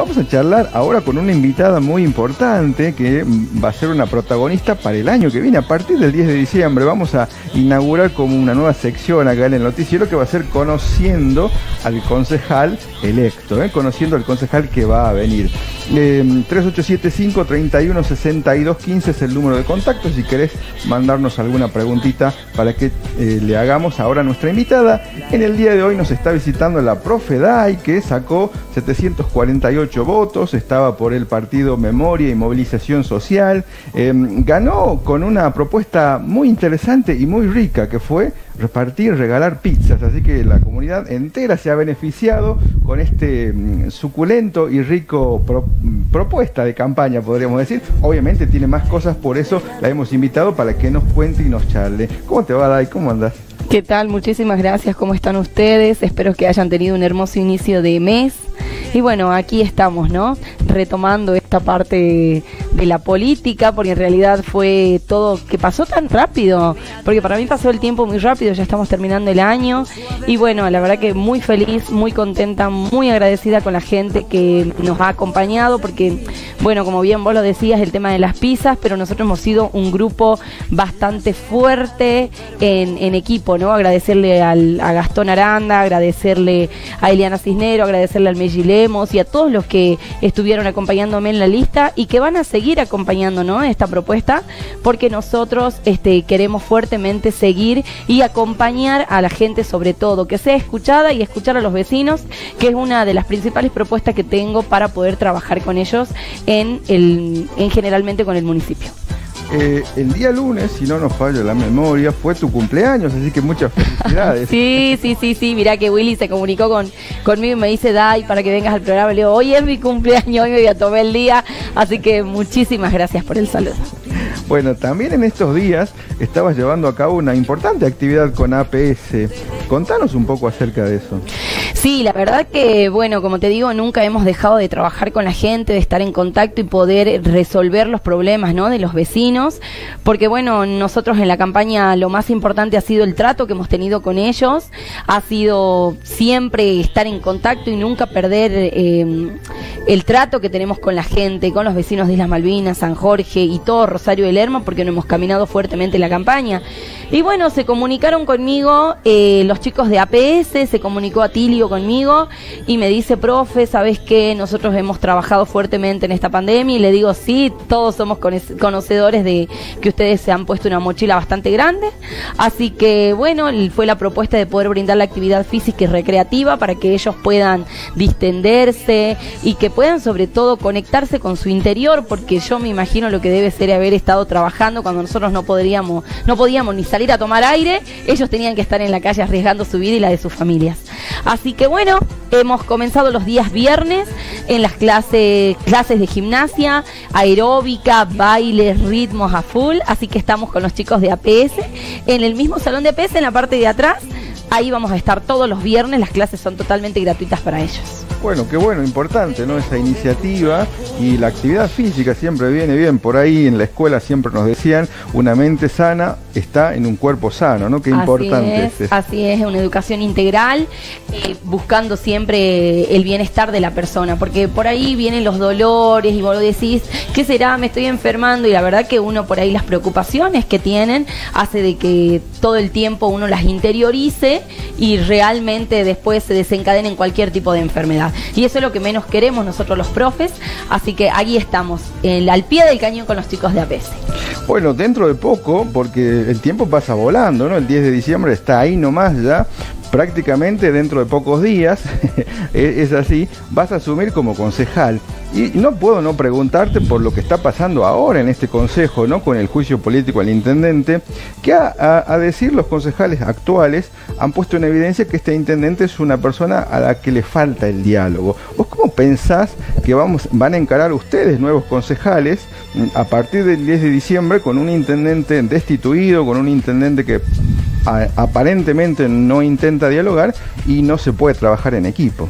vamos a charlar ahora con una invitada muy importante que va a ser una protagonista para el año que viene. A partir del 10 de diciembre vamos a inaugurar como una nueva sección acá en el noticiero que va a ser conociendo al concejal electo, ¿eh? conociendo al concejal que va a venir. 3875 31 62 15 es el número de contacto si querés mandarnos alguna preguntita para que eh, le hagamos ahora a nuestra invitada. En el día de hoy nos está visitando la profe Dai que sacó 748 votos, estaba por el partido Memoria y Movilización Social, em, ganó con una propuesta muy interesante y muy rica que fue repartir, regalar pizzas. Así que la comunidad entera se ha beneficiado con este mm, suculento y rico mm, propuesta de campaña, podríamos decir. Obviamente tiene más cosas, por eso la hemos invitado para que nos cuente y nos charle. ¿Cómo te va, Dai? ¿Cómo andas? ¿Qué tal? Muchísimas gracias. ¿Cómo están ustedes? Espero que hayan tenido un hermoso inicio de mes. Y bueno, aquí estamos, ¿no? Retomando esta parte de la política, porque en realidad fue todo que pasó tan rápido, porque para mí pasó el tiempo muy rápido, ya estamos terminando el año. Y bueno, la verdad que muy feliz, muy contenta, muy agradecida con la gente que nos ha acompañado, porque bueno, como bien vos lo decías, el tema de las pizzas, pero nosotros hemos sido un grupo bastante fuerte en, equipo, ¿no? Agradecerle al, a Gastón Aranda, agradecerle a Eliana Cisnero, agradecerle al Meji Lemos y a todos los que estuvieron acompañándome en la lista y que van a seguir acompañándonos esta propuesta, porque nosotros este, queremos fuertemente seguir y acompañar a la gente sobre todo, que sea escuchada y escuchar a los vecinos, que es una de las principales propuestas que tengo para poder trabajar con ellos en, el, en generalmente con el municipio. Eh, el día lunes, si no nos falla la memoria, fue tu cumpleaños, así que muchas felicidades. sí, sí, sí, sí. Mirá que Willy se comunicó con, conmigo y me dice, Dai, para que vengas al programa. Le digo, hoy es mi cumpleaños, hoy me voy a tomar el día. Así que muchísimas gracias por el saludo. Bueno, también en estos días estabas llevando a cabo una importante actividad con APS. Contanos un poco acerca de eso. Sí, la verdad que, bueno, como te digo, nunca hemos dejado de trabajar con la gente, de estar en contacto y poder resolver los problemas, ¿no? De los vecinos, porque, bueno, nosotros en la campaña lo más importante ha sido el trato que hemos tenido con ellos, ha sido siempre estar en contacto y nunca perder eh, el trato que tenemos con la gente, con los vecinos de Islas Malvinas, San Jorge y todo Rosario de Lerma, porque no hemos caminado fuertemente en la campaña. Y bueno, se comunicaron conmigo eh, los chicos de APS, se comunicó Atilio conmigo y me dice, profe, ¿sabes qué? Nosotros hemos trabajado fuertemente en esta pandemia y le digo, sí, todos somos conocedores de que ustedes se han puesto una mochila bastante grande. Así que bueno, fue la propuesta de poder brindar la actividad física y recreativa para que ellos puedan distenderse y que puedan sobre todo conectarse con su interior, porque yo me imagino lo que debe ser haber estado trabajando cuando nosotros no podríamos, no podíamos ni salir ir a tomar aire, ellos tenían que estar en la calle arriesgando su vida y la de sus familias. Así que bueno, hemos comenzado los días viernes en las clases, clases de gimnasia, aeróbica, bailes, ritmos a full, así que estamos con los chicos de APS en el mismo salón de APS en la parte de atrás. Ahí vamos a estar todos los viernes, las clases son totalmente gratuitas para ellos. Bueno, qué bueno, importante, ¿no? Esa iniciativa y la actividad física siempre viene bien. Por ahí en la escuela siempre nos decían, una mente sana está en un cuerpo sano, ¿no? Qué importante es, es Así es, una educación integral, eh, buscando siempre el bienestar de la persona, porque por ahí vienen los dolores y vos decís, ¿qué será? Me estoy enfermando y la verdad que uno por ahí las preocupaciones que tienen hace de que todo el tiempo uno las interiorice y realmente después se desencadene en cualquier tipo de enfermedad. Y eso es lo que menos queremos nosotros los profes, así que aquí estamos, al pie del cañón con los chicos de APS. Bueno, dentro de poco, porque el tiempo pasa volando, ¿no? El 10 de diciembre está ahí nomás ya, prácticamente dentro de pocos días, es así, vas a asumir como concejal. Y no puedo no preguntarte por lo que está pasando ahora en este consejo, ¿no? Con el juicio político al intendente, que a, decir los concejales actuales han puesto en evidencia que este intendente es una persona a la que le falta el diálogo. ¿Vos cómo pensás que vamos, van a encarar ustedes, nuevos concejales, a partir del 10 de diciembre con un intendente destituido, con un intendente que aparentemente no intenta dialogar y no se puede trabajar en equipo.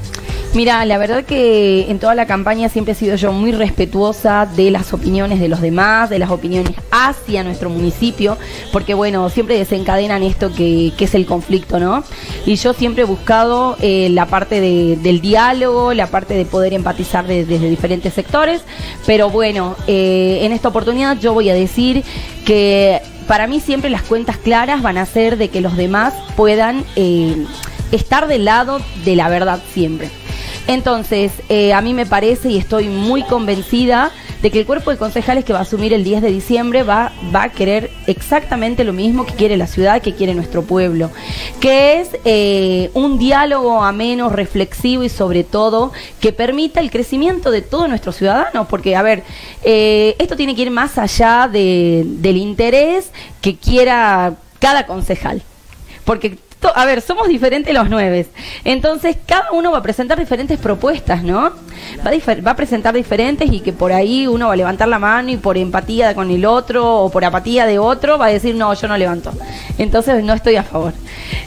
Mira, la verdad que en toda la campaña siempre he sido yo muy respetuosa de las opiniones de los demás, de las opiniones hacia nuestro municipio, porque bueno, siempre desencadenan esto que, es el conflicto, ¿no? Y yo siempre he buscado eh, la parte del diálogo, la parte de poder empatizar desde diferentes sectores, pero bueno, eh, en esta oportunidad yo voy a decir que para mí siempre las cuentas claras van a ser de que los demás puedan eh, estar del lado de la verdad siempre. Entonces, eh, a mí me parece y estoy muy convencida de que el cuerpo de concejales que va a asumir el 10 de diciembre va, va a querer exactamente lo mismo que quiere la ciudad, que quiere nuestro pueblo, que es eh, un diálogo ameno, reflexivo y sobre todo que permita el crecimiento de todos nuestros ciudadanos, porque, a ver, eh, esto tiene que ir más allá del interés que quiera cada concejal, porque a ver, somos diferentes los nueve. Entonces, cada uno va a presentar diferentes propuestas, ¿no? Va a, presentar diferentes y que por ahí uno va a levantar la mano y por empatía con el otro o por apatía de otro va a decir, no, yo no levanto. Entonces, no estoy a favor.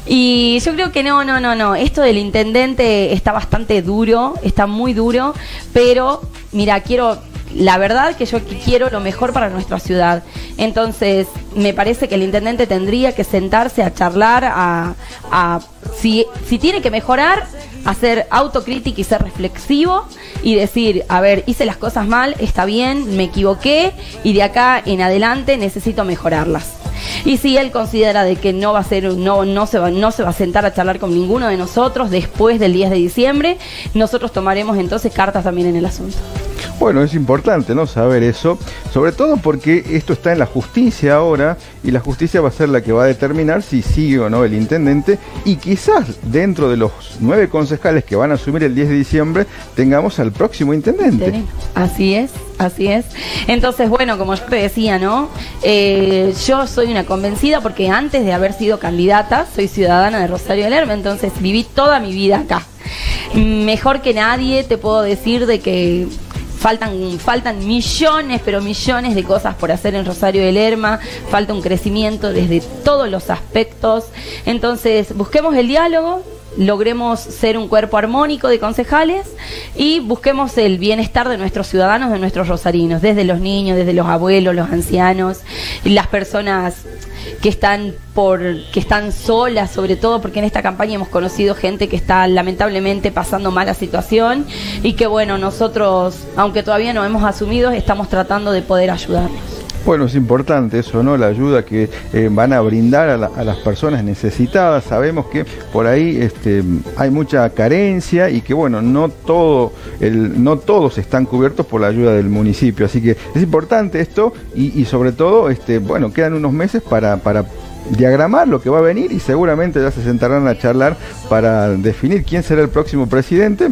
Y yo creo que no, no, no, no. Esto del intendente está bastante duro, está muy duro, pero mira, quiero la verdad que yo quiero lo mejor para nuestra ciudad. Entonces, me parece que el intendente tendría que sentarse a charlar, a, si, si tiene que mejorar, hacer autocrítica y ser reflexivo y decir, a ver, hice las cosas mal, está bien, me equivoqué y de acá en adelante necesito mejorarlas. Y si él considera de que no va a ser, no, no se va, no se va a sentar a charlar con ninguno de nosotros después del 10 de diciembre, nosotros tomaremos entonces cartas también en el asunto. Bueno, es importante no saber eso, sobre todo porque esto está en la justicia ahora y la justicia va a ser la que va a determinar si sigue o no el intendente y quizás dentro de los nueve concejales que van a asumir el 10 de diciembre tengamos al próximo intendente. Así es, así es. Entonces, bueno, como yo te decía, ¿no? Eh, yo soy una convencida porque antes de haber sido candidata, soy ciudadana de Rosario del entonces viví toda mi vida acá. Mejor que nadie te puedo decir de que faltan, faltan millones, pero millones de cosas por hacer en Rosario de Lerma, falta un crecimiento desde todos los aspectos. Entonces, busquemos el diálogo, logremos ser un cuerpo armónico de concejales y busquemos el bienestar de nuestros ciudadanos, de nuestros rosarinos, desde los niños, desde los abuelos, los ancianos, las personas que están por que están solas sobre todo porque en esta campaña hemos conocido gente que está lamentablemente pasando mala situación y que bueno nosotros aunque todavía no hemos asumido estamos tratando de poder ayudarlos bueno, es importante eso, ¿no? La ayuda que eh, van a brindar a, las personas necesitadas. Sabemos que por ahí este, hay mucha carencia y que, bueno, no, todo el, no todos están cubiertos por la ayuda del municipio. Así que es importante esto y, y sobre todo, este, bueno, quedan unos meses para, para diagramar lo que va a venir y seguramente ya se sentarán a charlar para definir quién será el próximo presidente.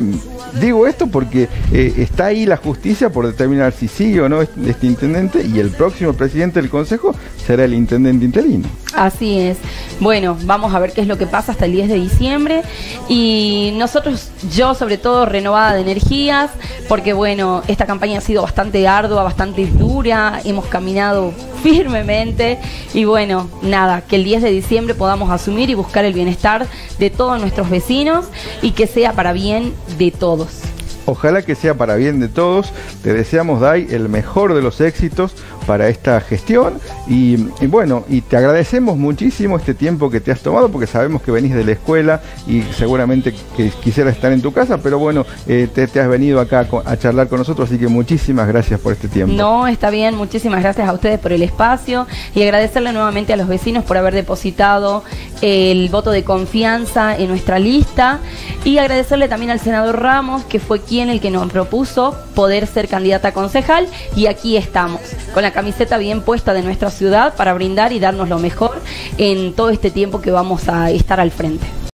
Digo esto porque eh, está ahí la justicia por determinar si sigue o no este, este intendente y el próximo presidente del consejo será el intendente interino. Así es. Bueno, vamos a ver qué es lo que pasa hasta el 10 de diciembre y nosotros, yo sobre todo renovada de energías, porque bueno, esta campaña ha sido bastante ardua, bastante dura, hemos caminado firmemente y bueno, nada, que el 10 de diciembre podamos asumir y buscar el bienestar de todos nuestros vecinos y que sea para bien de todos. Ojalá que sea para bien de todos. Te deseamos, Dai, el mejor de los éxitos para esta gestión. Y, bueno, y te agradecemos muchísimo este tiempo que te has tomado porque sabemos que venís de la escuela y seguramente que quisieras estar en tu casa, pero bueno, eh, te, has venido acá a, charlar con nosotros, así que muchísimas gracias por este tiempo. No, está bien, muchísimas gracias a ustedes por el espacio y agradecerle nuevamente a los vecinos por haber depositado el voto de confianza en nuestra lista y agradecerle también al senador Ramos, que fue quien el que nos propuso poder ser candidata a concejal y aquí estamos, con la camiseta bien puesta de nuestra ciudad para brindar y darnos lo mejor en todo este tiempo que vamos a estar al frente.